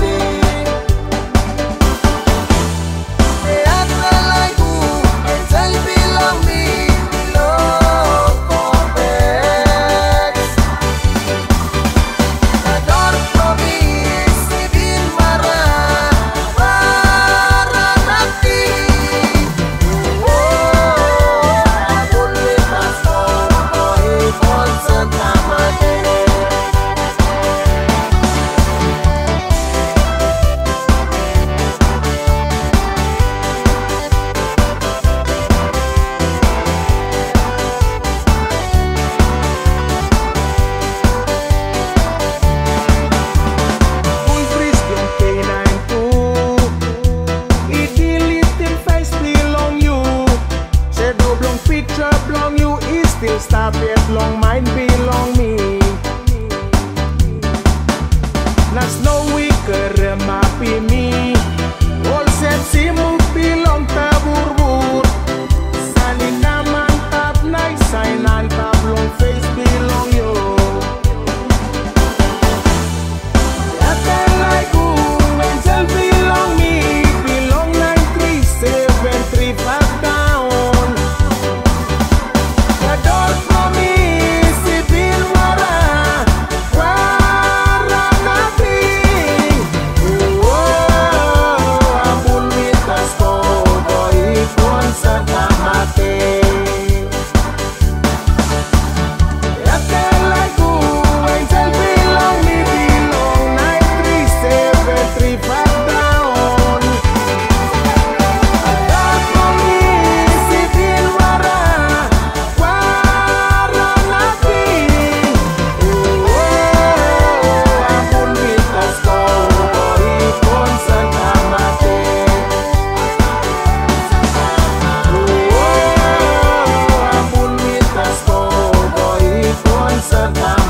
Thank you. Stop it long mine belong me. Nas no we kerem api mi answer now.